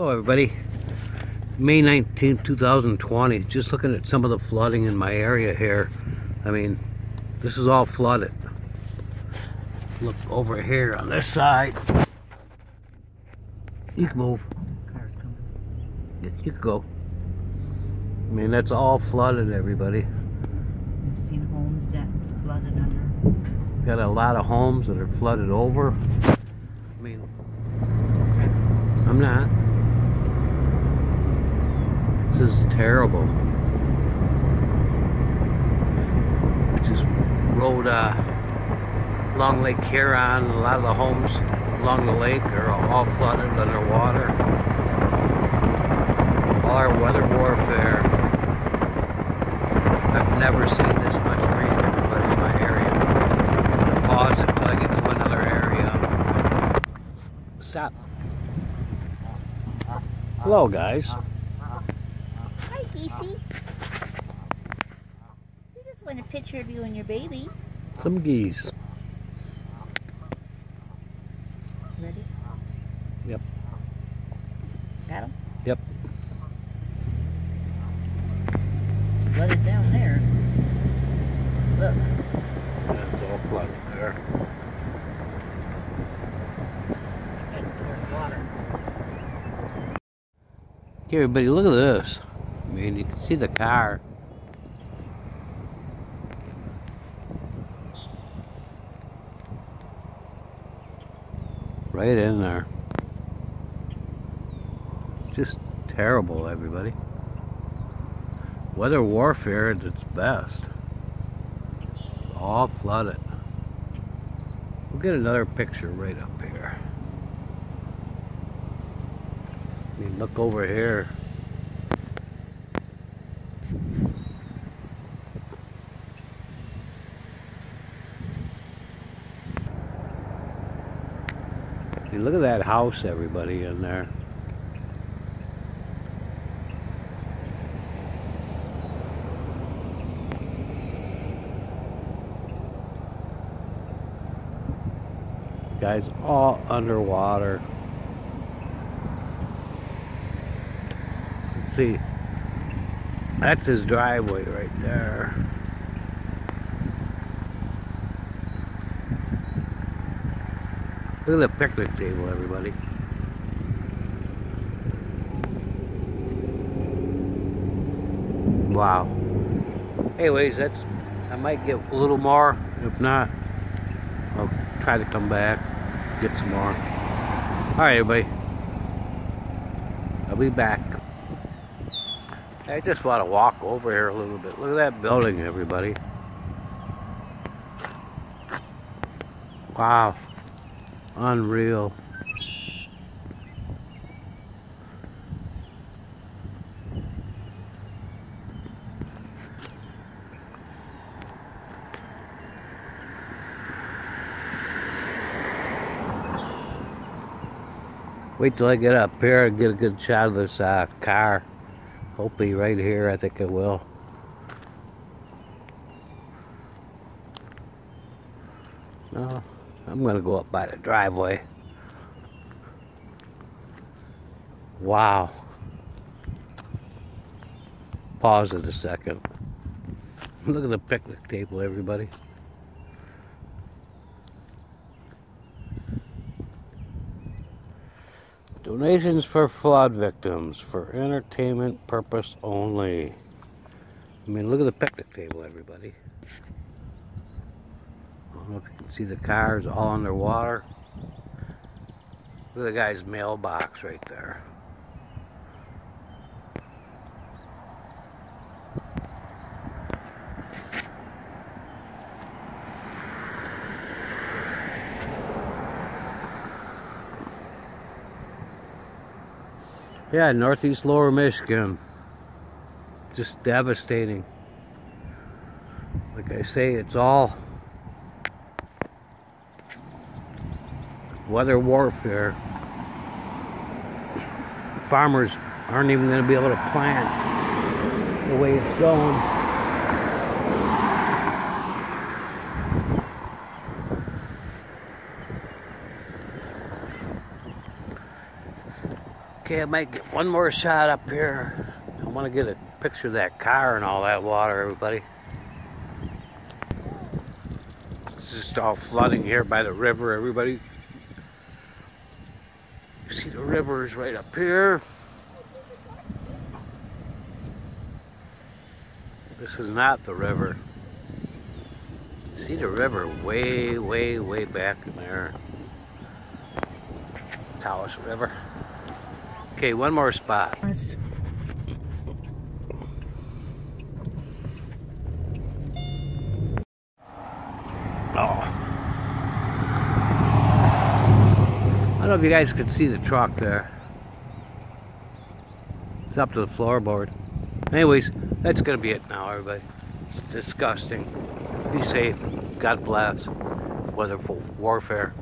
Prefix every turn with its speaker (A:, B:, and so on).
A: Hello everybody. May 19, 2020. Just looking at some of the flooding in my area here. I mean, this is all flooded. Look over here on this side. You can move.
B: Car's coming.
A: You you can go. I mean, that's all flooded, everybody.
B: We've seen homes that flooded under.
A: Got a lot of homes that are flooded over. I mean, I'm not. This is terrible. Just rode uh, along Lake Huron. A lot of the homes along the lake are all flooded underwater. All our weather warfare. I've never seen this much rain everybody in my area. Pause it till I get to another area. Stop. Hello guys.
C: Geesey. We just want a picture of you and your babies.
A: Some geese.
C: Ready?
A: Yep.
C: Got them?
A: Yep.
C: Let it down there. Look.
A: It's all flooded there.
C: Heading towards water.
A: Okay, everybody, look at this. I mean, you can see the car. Right in there. Just terrible, everybody. Weather warfare at its best. All flooded. We'll get another picture right up here. I mean, look over here. Mean, look at that house, everybody, in there. Guys, all underwater. Let's see. That's his driveway right there. Look at the picnic table, everybody. Wow. Anyways, that's I might get a little more. If not, I'll try to come back, get some more. Alright everybody. I'll be back. I just want to walk over here a little bit. Look at that building, everybody. Wow. Unreal. Wait till I get up here and get a good shot of this uh, car. Hopefully right here, I think it will. No, I'm gonna go up by the driveway. Wow. Pause it a second. Look at the picnic table, everybody. Donations for flood victims for entertainment purpose only. I mean, look at the picnic table, everybody. Don't know if you can see the cars all underwater. Look at the guy's mailbox right there. Yeah, northeast lower Michigan. Just devastating. Like I say, it's all weather warfare. Farmers aren't even going to be able to plant the way it's going. Okay, I might get one more shot up here. I want to get a picture of that car and all that water, everybody. It's just all flooding here by the river, everybody. See the river is right up here. This is not the river. See the river way, way, way back in there. Tawas River. Okay, one more spot. Oh. I don't know if you guys could see the truck there. It's up to the floorboard. Anyways, that's gonna be it now, everybody. It's disgusting. Be safe. God bless. Weather for warfare.